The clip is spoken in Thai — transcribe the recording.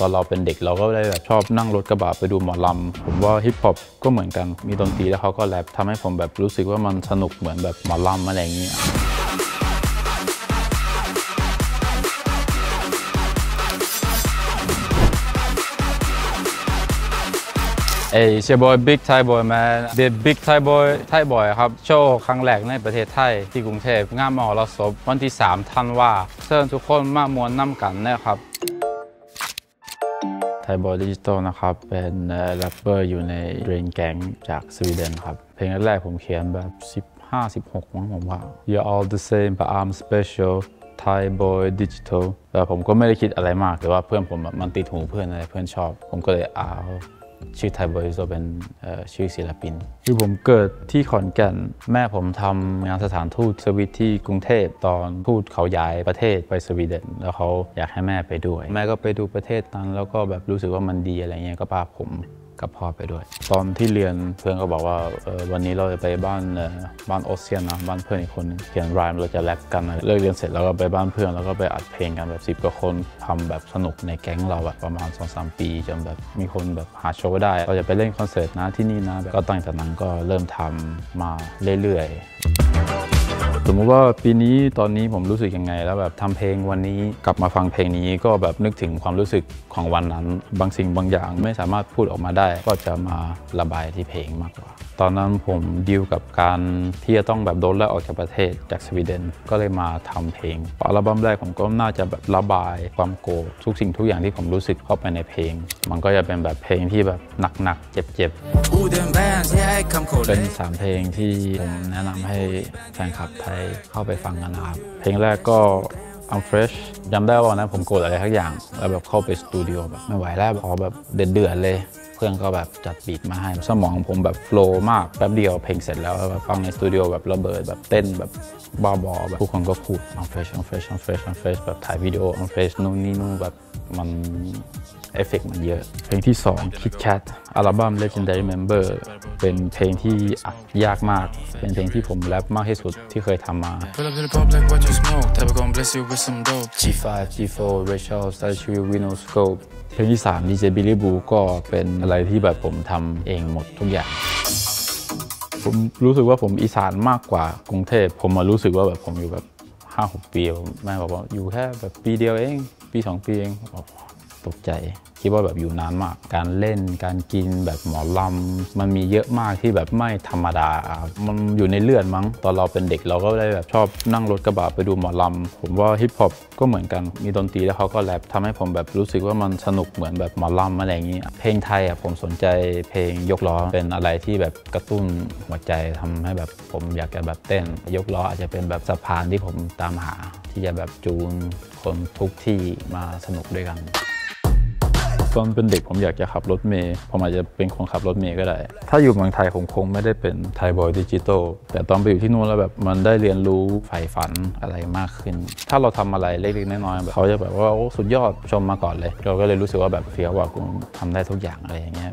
ตอนเราเป็นเด็กเราก็เลยแบบชอบนั่งรถกระบะไปดูหมอลำผมว่าฮิปฮอปก็เหมือนกันมีดนตรีแล้วเขาก็แรปทำให้ผมแบบรู้สึกว่ามันสนุกเหมือนแบบหมอลำอะไรอย่างเงี้ยเอเชียบอยบิ๊กไทยบอยแมนเดบิ๊กไทยบอยไทยบอยครับ โชว์ครั้งแรกในประเทศไทย ที่กรุงเทพงานมอลสบวันที่ 3 ธันวาเชิญทุกคนมาม่วนนำกันนะครับ Thaiboy Digital นะครับ เป็นแรปเปอร์อยู่ใน Drain Gang จากสวีเดนครับ เพลงแรกผมเขียนแบบ 15 16มั้งผมว่า You're all the same but I'm special Thai Boy Digital แต่ผมก็ไม่ได้คิดอะไรมาก แต่ว่าเพื่อนผมแบบมันติดหูเพื่อนอะไรเพื่อนชอบ ผมก็เลยเอา ชื่อไทยบริโซเป็นเอ่อชื่อศิลปิน คือผมเกิดที่ขอนแก่นแม่ผมทำงานสถานทูตสวิตที่กรุงเทพตอนทูตเขาย้ายประเทศไปสวีเดนแล้วเขาอยากให้แม่ไปด้วย แม่ก็ไปดูประเทศนั้นแล้วก็แบบรู้สึกว่ามันดีอะไรเงี้ยก็พาผม กับพ่อไปด้วย ตอนที่เรียนเพื่อนก็บอกว่าวันนี้เราจะไปบ้านบ้านโอเซียนนะบ้านเพื่อนอีกคนเขียนรายเราจะแรปกันเลิกเรียนเสร็จแล้วก็ไปบ้านเพื่อนแล้วก็ไปอัดเพลงกันแบบสิบ10กว่าคนทำแบบสนุกในแก๊งเราแบบประมาณ2อสปีจนแบบมีคนแบบหาโชว์ได้เราจะไปเล่นคอนเสิร์ตนะที่นี่นะแบบก็ตั้งแต่นั้นก็เริ่มทำมาเรื่อยๆ สมมติว่าปีนี้ตอนนี้ผมรู้สึกยังไง แล้วแบบทำเพลงวันนี้กลับมาฟังเพลงนี้ก็แบบนึกถึงความรู้สึกของวันนั้น บางสิ่งบางอย่างไม่สามารถพูดออกมาได้ ก็จะมาระบายที่เพลงมากกว่า ตอนนั้นผมดีลกับการที่จะต้องแบบโดนไล่ออกจากประเทศจากสวีเดนก็เลยมาทำเพลงอัลบั้มแรกผมก็น่าจะแบบระบายความโกรธทุกสิ่งทุกอย่างที่ผมรู้สึกเข้าไปในเพลง มันก็จะเป็นแบบเพลงที่แบบหนักๆเจ็บๆเป็นสามเพลงที่ผมแนะนำให้แฟนคลับไทยเข้าไปฟังกันนะครับ เพลงแรกก็ I'm Fresh จำได้ว่าวันนั้นผมโกรธอะไรทักอย่าง แล้วแบบเข้าไปสตูดิโอแบบไม่ไหวแล้วขอแบบเดือดเดือดๆเลย เพื่อนก็แบบจัดบีทมาให้ สมองผมแบบโฟล์มากแป๊บเดียวเพลงเสร็จแล้วแบบฟังในสตูดิโอแบบระเบิดแบบเต้นแบบบ้าบอแบบทุกคนก็พูด I'm Fresh I'm Fresh I'm Fresh I'm Fresh แบบถ่ายวิดีโอ I'm Fresh นู่นนี่นู่นแบบมัน เอฟเฟกต์มันเยอะ เพลงที่ 2 Kit Kat อัลบั้ม Legendary Member เป็นเพลงที่อัดยากมาก เป็นเพลงที่ผมแรปมากที่สุดที่เคยทำมา Pull up to the pub like what you smoke Type gon' bless you with some dope G5 G4 Rachel s t a t u w i n o Scope เพลงที่ 3 DJ Billy Boo ก็เป็นอะไรที่แบบผมทำเองหมดทุกอย่างผมรู้สึกว่าผมอีสานมากกว่ากรุงเทพผมมารู้สึกว่าแบบผมอยู่แบบห้าหกปีแม่บอกว่าอยู่แค่แบบปีเดียวเอง ปีสองปีเองบอก ตกใจคิดว่าแบบอยู่นานมาก การเล่นการกินแบบหมอลำมันมีเยอะมากที่แบบไม่ธรรมดา มันอยู่ในเลือดมั้ง ตอนเราเป็นเด็กเราก็เลยแบบชอบนั่งรถกระบะไปดูหมอลำ ผมว่าฮิปฮอปก็เหมือนกัน มีดนตรีแล้วเขาก็แรปทำให้ผมแบบรู้สึกว่ามันสนุกเหมือนแบบหมอลำอะไรอย่างนี้ เพลงไทยอะผมสนใจเพลงยกล้อเป็นอะไรที่แบบกระตุ้นหัวใจทำให้แบบผมอยากจะแบบเต้น ยกล้ออาจจะเป็นแบบสะพานที่ผมตามหา ที่จะแบบจูนคนทุกที่มาสนุกด้วยกัน ตอนเป็นเด็กผมอยากจะขับรถเมย์ผมอาจจะเป็นคนขับรถเมย์ก็ได้ ถ้าอยู่เมืองไทยผมคงไม่ได้เป็นไทยบอยดิจิตอลแต่ตอนไปอยู่ที่นู่นแล้วแบบมันได้เรียนรู้ใฝ่ฝันอะไรมากขึ้น ถ้าเราทำอะไรเล็กๆน้อยๆแบบเขาจะแบบว่าโอ้สุดยอดชมมาก่อนเลย เราก็เลยรู้สึกว่าแบบเฟี้ยวว่ากูทำได้ทุกอย่างอะไรอย่างเงี้ย